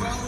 Well